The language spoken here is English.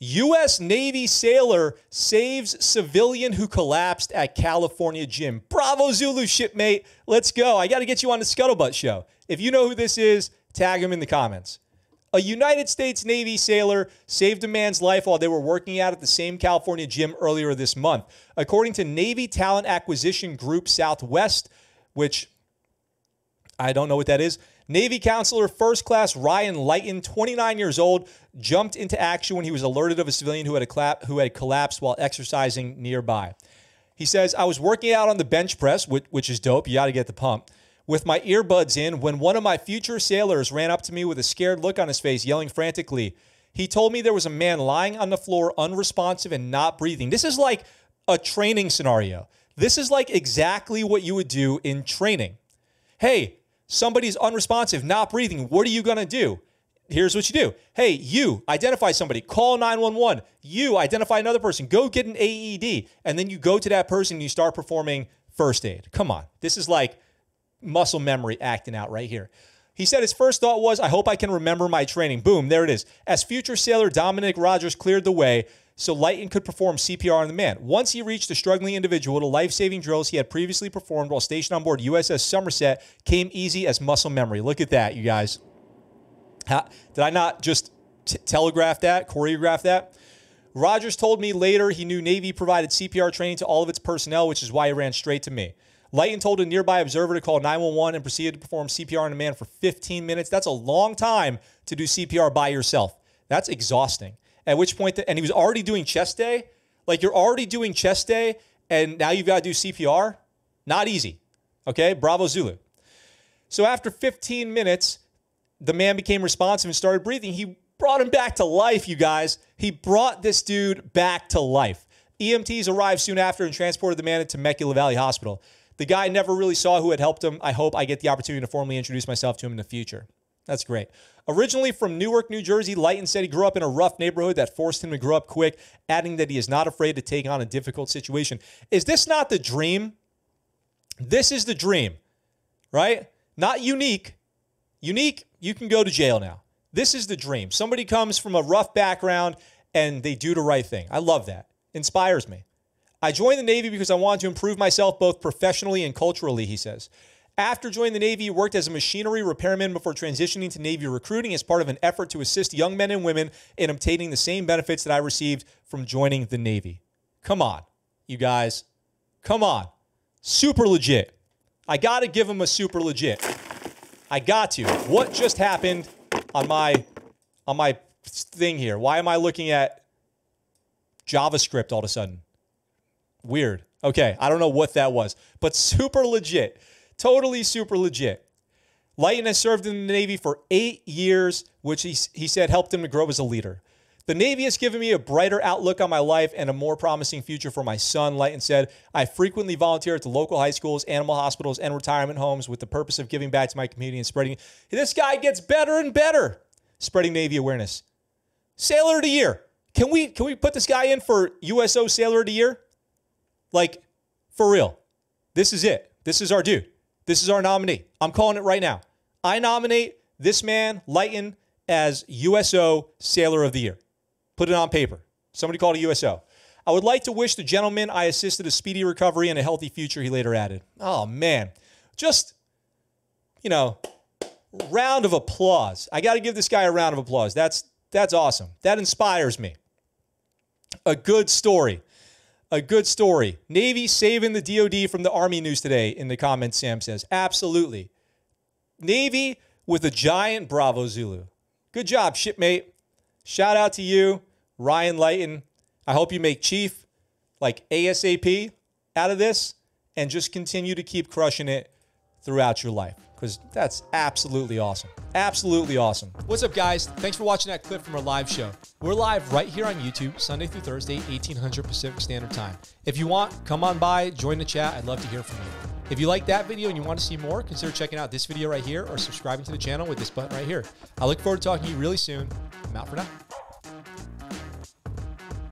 U.S. Navy sailor saves civilian who collapsed at California gym. Bravo, Zulu shipmate. Let's go. I got to get you on the Scuttlebutt show. If you know who this is, tag him in the comments. A United States Navy sailor saved a man's life while they were working out at the same California gym earlier this month. According to Navy Talent Acquisition Group Southwest, which I don't know what that is, Navy counselor first class Ryan Lighton, 29 years old, jumped into action when he was alerted of a civilian who had, who had collapsed while exercising nearby. He says, I was working out on the bench press, which, which is dope. You got to get the pump with my earbuds in when one of my future sailors ran up to me with a scared look on his face, yelling frantically. He told me there was a man lying on the floor, unresponsive and not breathing. This is like a training scenario. This is like exactly what you would do in training. Hey, somebody's unresponsive, not breathing. What are you going to do? Here's what you do. Hey, you identify somebody, call 911. You identify another person, go get an AED. And then you go to that person and you start performing first aid. Come on. This is like muscle memory acting out right here. He said his first thought was, I hope I can remember my training. Boom, there it is. As future sailor Dominic Rogers cleared the way so Lighton could perform CPR on the man. Once he reached the struggling individual, the life saving drills he had previously performed while stationed on board USS Somerset came easy as muscle memory. Look at that, you guys. How, did I not just telegraph that, choreograph that? Rogers told me later he knew Navy provided CPR training to all of its personnel, which is why he ran straight to me. Lighton told a nearby observer to call 911 and proceeded to perform CPR on a man for 15 minutes. That's a long time to do CPR by yourself. That's exhausting. At which point, the, and he was already doing chest day. Like you're already doing chest day, and now you've got to do CPR. Not easy. Okay, Bravo Zulu. So after 15 minutes, the man became responsive and started breathing. He brought him back to life, you guys. He brought this dude back to life. EMTs arrived soon after and transported the man to Temecula Valley Hospital. The guy never really saw who had helped him. I hope I get the opportunity to formally introduce myself to him in the future. That's great. Originally from Newark, New Jersey, Lighton said he grew up in a rough neighborhood that forced him to grow up quick, adding that he is not afraid to take on a difficult situation. Is this not the dream? This is the dream, right? Not unique. Unique, you can go to jail now. This is the dream. Somebody comes from a rough background and they do the right thing. I love that. Inspires me. I joined the Navy because I wanted to improve myself both professionally and culturally, he says. After joining the Navy, he worked as a machinery repairman before transitioning to Navy recruiting as part of an effort to assist young men and women in obtaining the same benefits that I received from joining the Navy. Come on, you guys. Come on. Super legit. I got to give him a super legit. I got to. What just happened on my on my thing here? Why am I looking at JavaScript all of a sudden? Weird. Okay, I don't know what that was, but super legit. Totally super legit. Lighton has served in the Navy for eight years, which he, he said helped him to grow as a leader. The Navy has given me a brighter outlook on my life and a more promising future for my son, Lighton said. I frequently volunteer at the local high schools, animal hospitals, and retirement homes with the purpose of giving back to my community and spreading. This guy gets better and better, spreading Navy awareness. Sailor of the Year. Can we can we put this guy in for USO Sailor of the Year? Like, for real. This is it. This is our dude. This is our nominee. I'm calling it right now. I nominate this man, Lighton, as USO Sailor of the Year. Put it on paper. Somebody called a USO. I would like to wish the gentleman I assisted a speedy recovery and a healthy future, he later added. Oh, man. Just, you know, round of applause. I got to give this guy a round of applause. That's that's awesome. That inspires me. A good story a good story. Navy saving the DoD from the Army news today in the comments, Sam says. Absolutely. Navy with a giant Bravo Zulu. Good job, shipmate. Shout out to you, Ryan Lighton. I hope you make Chief like ASAP out of this and just continue to keep crushing it throughout your life because that's absolutely awesome. Absolutely awesome. What's up, guys? Thanks for watching that clip from our live show. We're live right here on YouTube, Sunday through Thursday, 1800 Pacific Standard Time. If you want, come on by, join the chat. I'd love to hear from you. If you like that video and you want to see more, consider checking out this video right here or subscribing to the channel with this button right here. I look forward to talking to you really soon. I'm out for now.